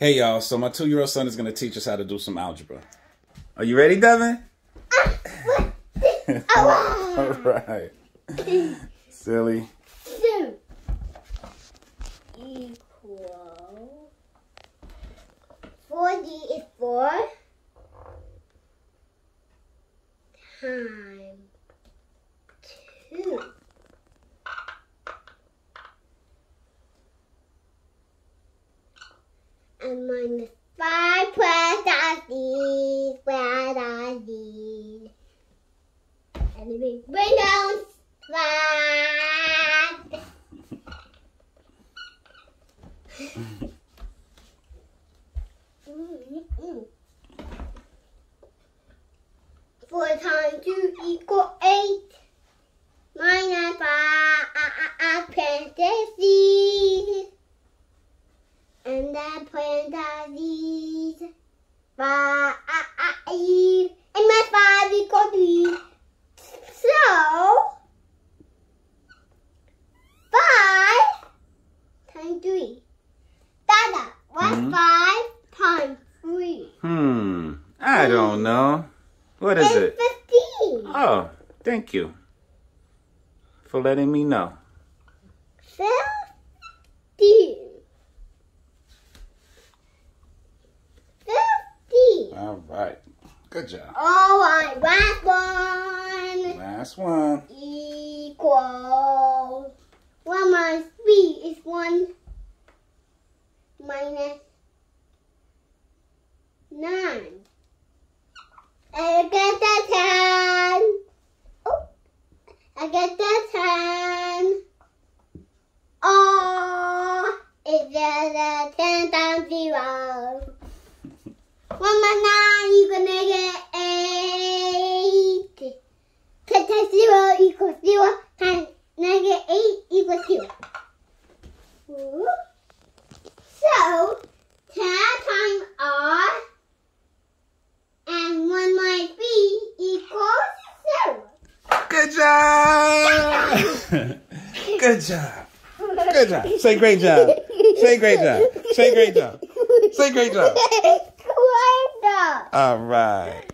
Hey y'all, so my two-year-old son is gonna teach us how to do some algebra. Are you ready, Devan? Oh. All right. Silly. Two equal forty is four times and minus 5 plus I see, plus I see. And we bring down 5. 4 times 2 equal 8. Minus 5 plus 6 Five. And my five equal three. So, five times three. Dada, what's Mhm. five times three? Hmm. I don't know. What is it's it? fifteen. Oh, thank you for letting me know. Fifteen. Fifteen. All right. Good job. All right, last one Last one. equal one minus three is one minus nine. I get the ten. Oh, I get the ten. Oh, it's just a ten times zero. One minus nine, you gonna get eight. Ten times zero equals zero times negative eight equals zero. So, ten times R and one minus B equals zero. Good job. Good job. Good job. Say great job. Say great job. Say great job. Say great job. All right.